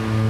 mm you.